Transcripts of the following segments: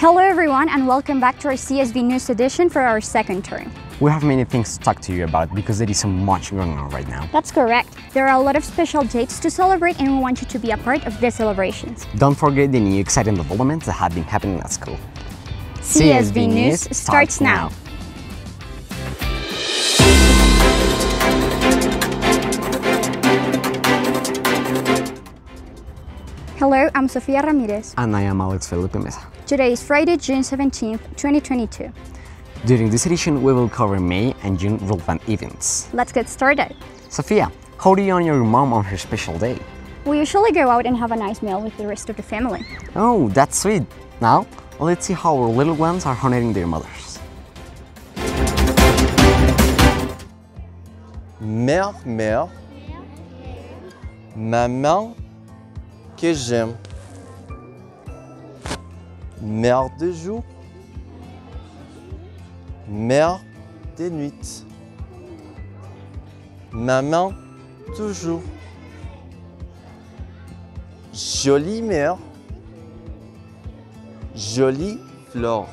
Hello everyone and welcome back to our CSV News edition for our second term. We have many things to talk to you about because there is so much going on right now. That's correct. There are a lot of special dates to celebrate and we want you to be a part of these celebrations. Don't forget the new exciting developments that have been happening at school. CSV News starts now. Hello, I'm Sofia Ramirez. And I am Alex Felipe Mesa. Today is Friday, June 17th, 2022. During this edition, we will cover May and June relevant events. Let's get started. Sofia, how do you honor your mom on her special day? We usually go out and have a nice meal with the rest of the family. Oh, that's sweet. Now, let's see how our little ones are honoring their mothers. Mère, mère, maman que j'aime. Mère de jour, mère de nuit. Maman toujours. Jolie mère, jolie fleur.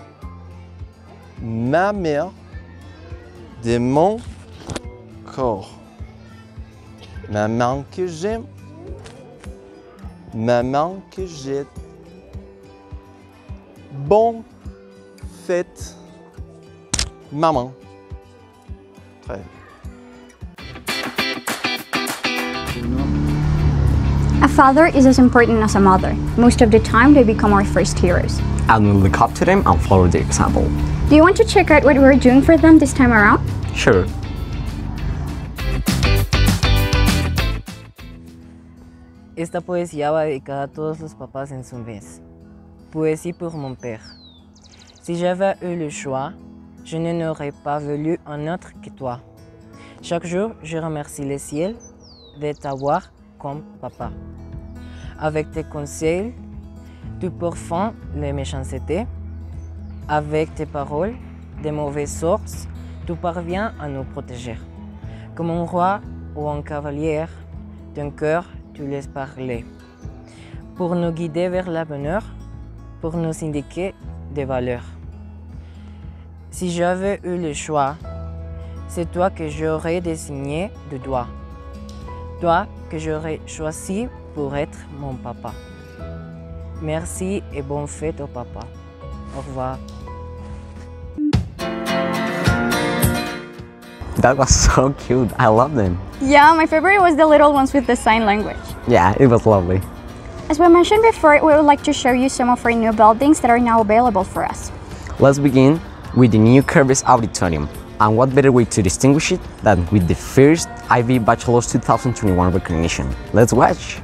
Ma mère de mon corps. Maman que j'aime, maman que j'aide. Bon fête, maman. Très bien. A father is as important as a mother. Most of the time, they become our first heroes. And we'll look up to them and follow their example. Do you want to check out what we're doing for them this time around? Sure. Esta poesía va dedicada a todos los papás en su mes. Poésie pour mon père. Si j'avais eu le choix, je n'aurais pas voulu un autre que toi. Chaque jour, je remercie le ciel de t'avoir comme papa. Avec tes conseils, tu pourfends les méchancetés. Avec tes paroles, des mauvaises sources, tu parviens à nous protéger. Comme un roi ou un cavalier, d'un cœur, tu laisses parler. Pour nous guider vers la bonheur, pour nous indiquer des valeurs. Si j'avais eu le choix, c'est toi que j'aurais désigné de doigt. Toi que j'aurais choisi pour être mon papa. Merci et bonne fête au papa. Au revoir. That was so cute. I love them. Yeah, my favorite was the little ones with the sign language. Yeah, it was lovely. As we mentioned before, we would like to show you some of our new buildings that are now available for us. Let's begin with the new Querbes Auditorium. And what better way to distinguish it than with the first IB Bachelor's 2021 recognition? Let's watch!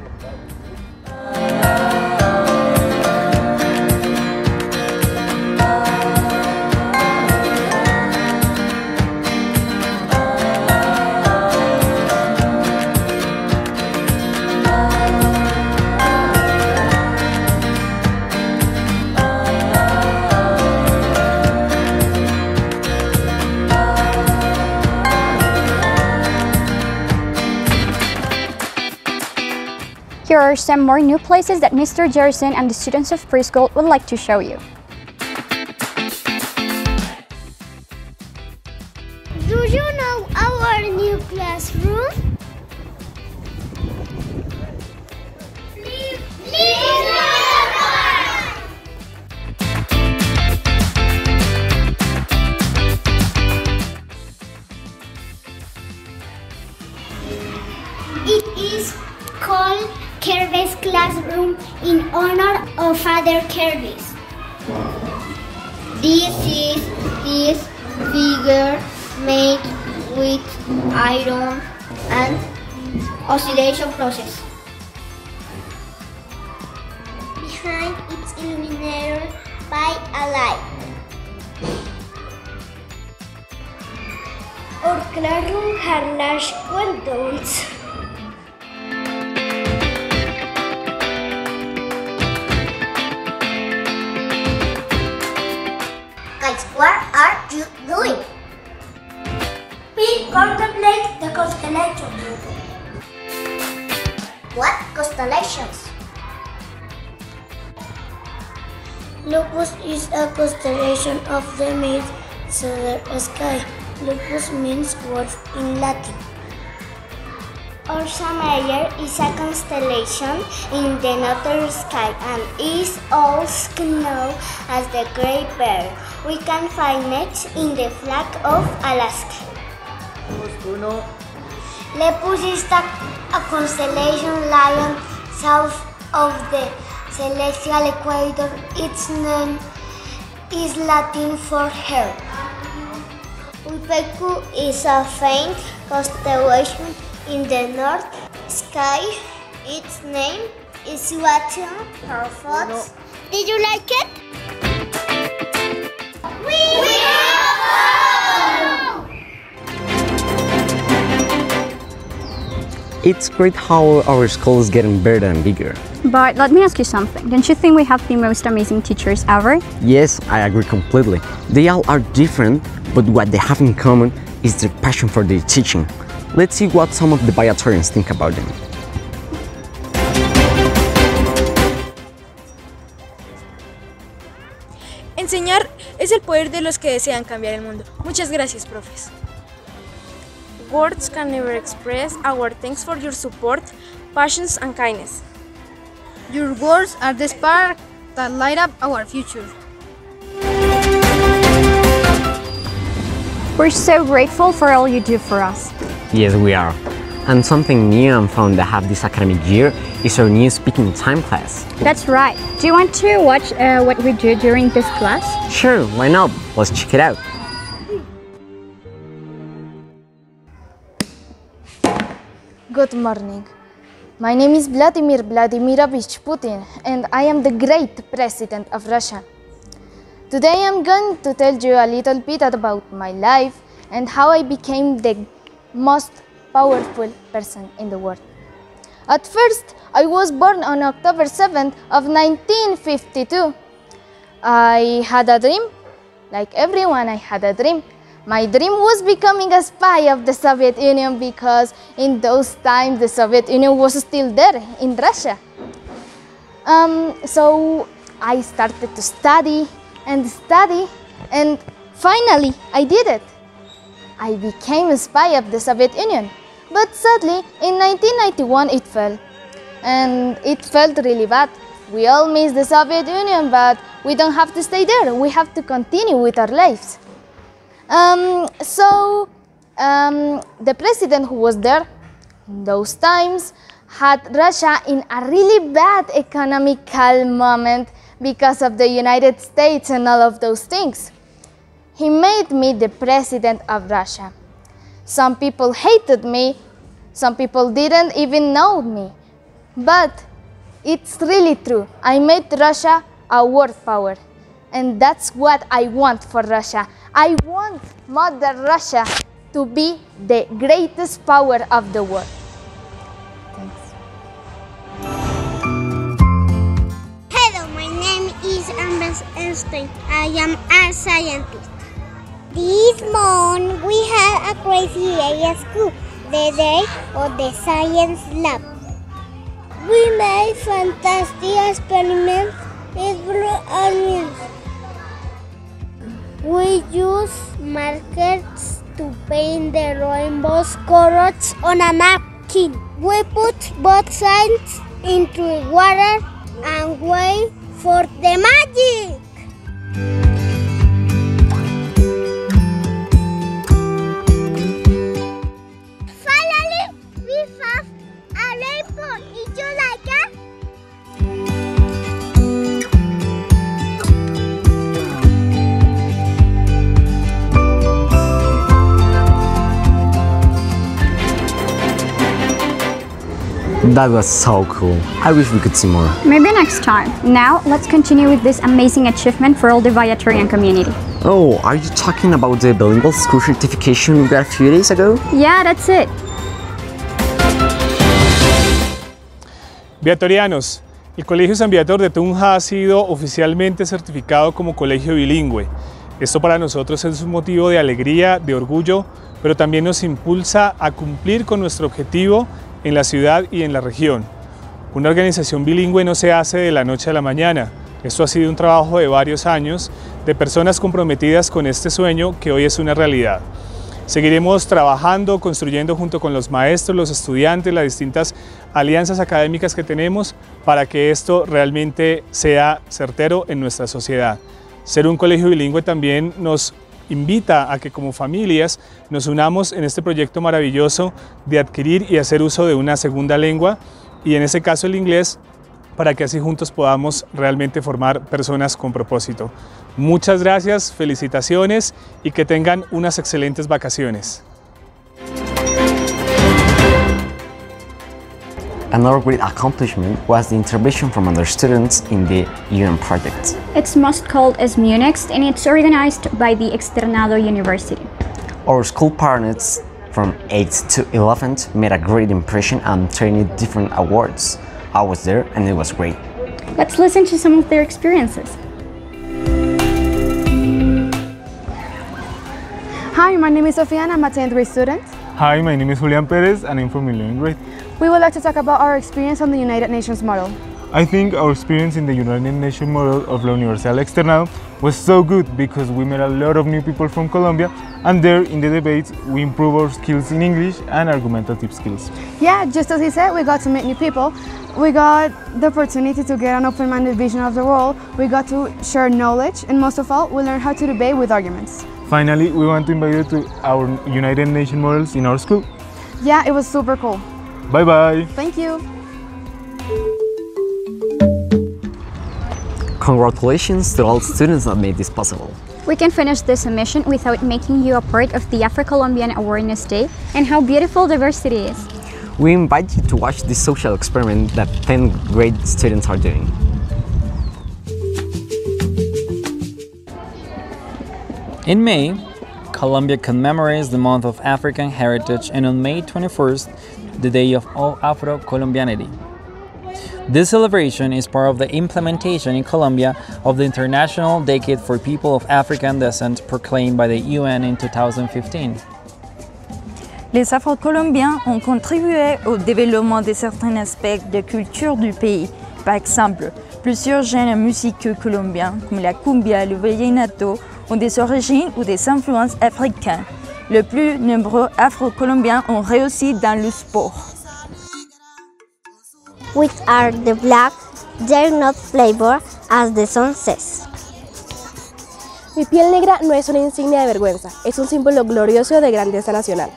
Are some more new places that Mr. Jerison and the students of preschool would like to show you. Father Querbes. This is his figure made with iron and oscillation process. Behind it's illuminated by a light. Our classroom has large windows. Doing? We contemplate the constellation. What constellations? Lupus is a constellation of the mid-solar sky. Lupus means dwarf in Latin. Ursa Major is a constellation in the northern sky and is also known as the Great Bear. We can find it in the flag of Alaska. Lepus is a constellation lying south of the celestial equator. Its name is Latin for hare. Ulpecu is a faint constellation in the north sky. Its name is Watson Perfect. Did you like it? It's great how our school is getting better and bigger. But let me ask you something. Don't you think we have the most amazing teachers ever? Yes, I agree completely. They all are different, but what they have in common is their passion for their teaching. Let's see what some of the Viatorians think about them. Enseñar es el poder de los que desean cambiar el mundo. Muchas gracias, profes. Words can never express our thanks for your support, passions, and kindness. Your words are the spark that light up our future. We're so grateful for all you do for us. Yes, we are. And something new and fun that have this academic year is our new speaking time class. That's right. Do you want to watch uh, what we do during this class? Sure, why not? Let's check it out. Good morning. My name is Vladimir Vladimirovich Putin, and I am the great president of Russia. Today I'm going to tell you a little bit about my life and how I became the most powerful person in the world. At first, I was born on October 7th of 1952. I had a dream. Like everyone, I had a dream. My dream was becoming a spy of the Soviet Union because in those times the Soviet Union was still there in Russia. Um, so I started to study and study, and finally I did it. I became a spy of the Soviet Union. But sadly, in 1991 it fell. And it felt really bad. We all miss the Soviet Union, but we don't have to stay there. We have to continue with our lives. Um, so, um, the president who was there in those times had Russia in a really bad economical moment because of the United States and all of those things. He made me the president of Russia. Some people hated me, some people didn't even know me. But it's really true. I made Russia a world power. And that's what I want for Russia. I want Mother Russia to be the greatest power of the world. Thanks. Hello, my name is Albert Einstein. I am a scientist. This month we had a crazy day at school, the day of the science lab. We made fantastic experiments with blue onions. We used markers to paint the rainbow's colors on a napkin. We put both sides into water and wait for the magic. A. Did you like it? That was so cool. I wish we could see more. Maybe next time. Now, let's continue with this amazing achievement for all the Viatorian community. Oh, are you talking about the bilingual school certification we got a few days ago? Yeah, that's it. Viatorianos, el Colegio San Viator de Tunja ha sido oficialmente certificado como colegio bilingüe. Esto para nosotros es un motivo de alegría, de orgullo, pero también nos impulsa a cumplir con nuestro objetivo en la ciudad y en la región. Una organización bilingüe no se hace de la noche a la mañana, Esto ha sido un trabajo de varios años de personas comprometidas con este sueño que hoy es una realidad. Seguiremos trabajando, construyendo junto con los maestros, los estudiantes, las distintas alianzas académicas que tenemos para que esto realmente sea certero en nuestra sociedad. Ser un colegio bilingüe también nos invita a que como familias nos unamos en este proyecto maravilloso de adquirir y hacer uso de una segunda lengua y en ese caso el inglés para que así juntos podamos realmente formar personas con propósito. Muchas gracias, felicitaciones y que tengan unas excelentes vacaciones. Another great accomplishment was the intervention from other students in the UN project. It's most called as Munext and it's organized by the Externado University. Our school partners from 8th to 11th made a great impression and 20 different awards. I was there and it was great. Let's listen to some of their experiences. Hi, my name is Sofia and I'm a 10th grade student. Hi, my name is Julian Perez and I'm from 11th grade. We would like to talk about our experience on the United Nations model. I think our experience in the United Nations model of La Universal Externado was so good because we met a lot of new people from Colombia and there in the debates we improved our skills in English and argumentative skills. Yeah, just as he said, we got to meet new people. We got the opportunity to get an open-minded vision of the world. We got to share knowledge and most of all, we learned how to debate with arguments. Finally, we want to invite you to our United Nations models in our school. Yeah, it was super cool. Bye bye. Thank you. Congratulations to all students that made this possible. We can finish this mission without making you a part of the Afro-Colombian Awareness Day and how beautiful diversity is. We invite you to watch this social experiment that 10th grade students are doing. In May, Colombia commemorates the month of African heritage and on May 21st, the day of all Afro-Colombianity. This celebration is part of the implementation in Colombia of the International Decade for People of African Descent proclaimed by the UN in 2015. Les Afro-Colombiens ont contribué au développement de certains aspects de culture du pays. Par exemple, plusieurs genres musicaux colombiens comme la cumbia, et le vallenato ont des origines ou des influences africaines. Le plus nombreux Afro-Colombiens ont réussi dans le sport. Which are the black, they're not flavor, as the song says. Mi piel negra no es una insignia de vergüenza, es un símbolo glorioso de grandeza nacional.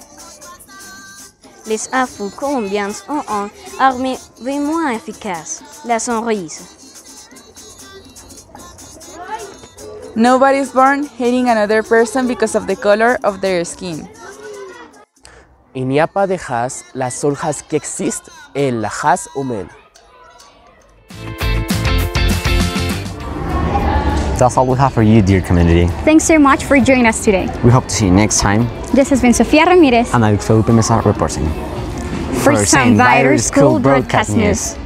Les Afro-Colombiens ont une armée vraiment efficace, la sonrisa. Nobody is born hating another person because of the color of their skin. En Iapa de Haas, las hojas que existen en la Haas humana. That's all we have for you, dear community. Thanks so much for joining us today. We hope to see you next time. This has been Sofia Ramirez and Alex Felipe Mesa reporting. For, for Sound School Broadcast News.